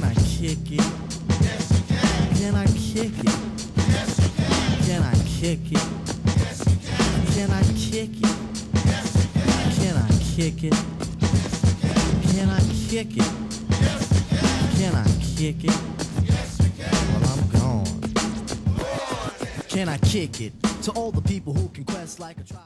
kick it? Yes, you can. Can I kick it? Yes, you can. Can I kick it? Yes, you can. Can I kick it? Yes, you can. Can I kick it? Can I kick it? Yes, you can. Can I kick it? Yes, you can. Well, I'm gone. Can I kick it? To all the people who can quest like a tribe.